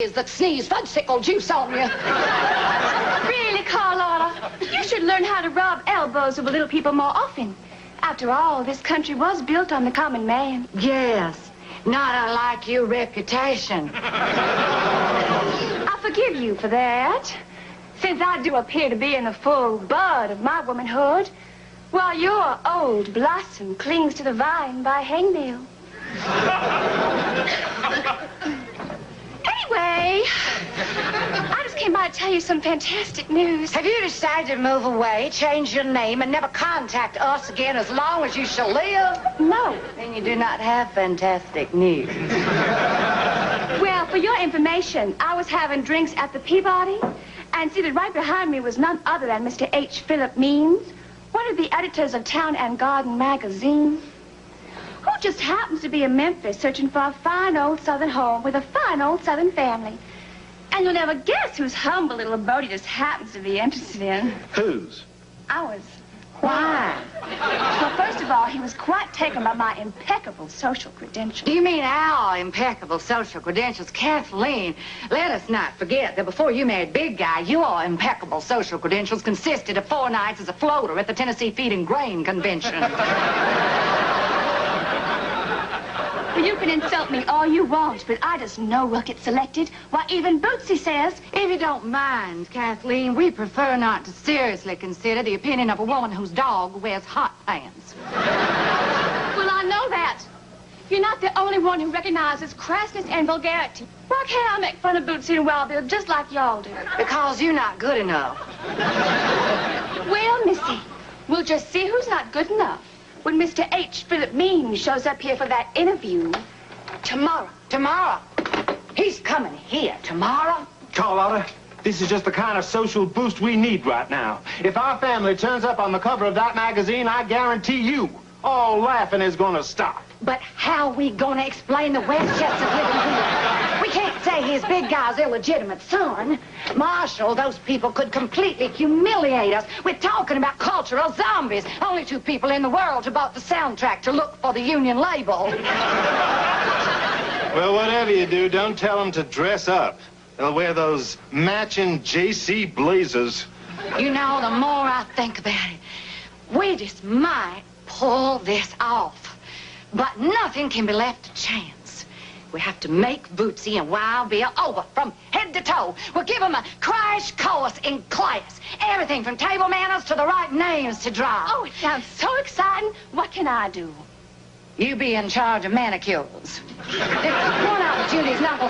is that sneeze fudgesicle juice on you. Really, Carlotta? You should learn how to rub elbows with little people more often. After all, this country was built on the common man. Yes, not unlike your reputation. I forgive you for that. Since I do appear to be in the full bud of my womanhood, while your old blossom clings to the vine by hangnail. anyway, I just came by to tell you some fantastic news. Have you decided to move away, change your name, and never contact us again as long as you shall live? No. Then you do not have fantastic news. Well, for your information, I was having drinks at the Peabody, and seated right behind me was none other than Mr. H. Philip Means, one of the editors of Town and Garden magazine, who just happens to be in Memphis searching for a fine old southern home with a fine old southern family. And you'll never guess whose humble little abode he just happens to be interested in. Whose? Ours. Why? Well, first of all, he was quite taken by my impeccable social credentials. Do you mean our impeccable social credentials? Kathleen, let us not forget that before you married Big Guy, your impeccable social credentials consisted of four nights as a floater at the Tennessee Feed and Grain Convention. Can insult me all you want, but I just know we'll get selected. Why, even Bootsy says If you don't mind, Kathleen, we prefer not to seriously consider the opinion of a woman whose dog wears hot pants. Well, I know that. You're not the only one who recognizes crassness and vulgarity. Why can't I make fun of Bootsy and Wild Bill just like y'all do? Because you're not good enough. Well, Missy, we'll just see who's not good enough when Mr. H. Philip Means shows up here for that interview tomorrow. Tomorrow. He's coming here tomorrow. Carlotta, this is just the kind of social boost we need right now. If our family turns up on the cover of that magazine, I guarantee you, all laughing is gonna stop. But how we gonna explain the Westchester living here? We can't say he's Big Guy's illegitimate son. Marshall, those people could completely humiliate us We're talking about cultural zombies. Only two people in the world who bought the soundtrack to look for the union label. Well, whatever you do, don't tell them to dress up. They'll wear those matching JC blazers. You know, the more I think about it, we just might pull this off. But nothing can be left to chance. We have to make Bootsy and Wild Bill over from head to toe. We'll give them a crash course in class. Everything from table manners to the right names to draw. Oh, it sounds so exciting. What can I do? You be in charge of manicures. If one opportunity's not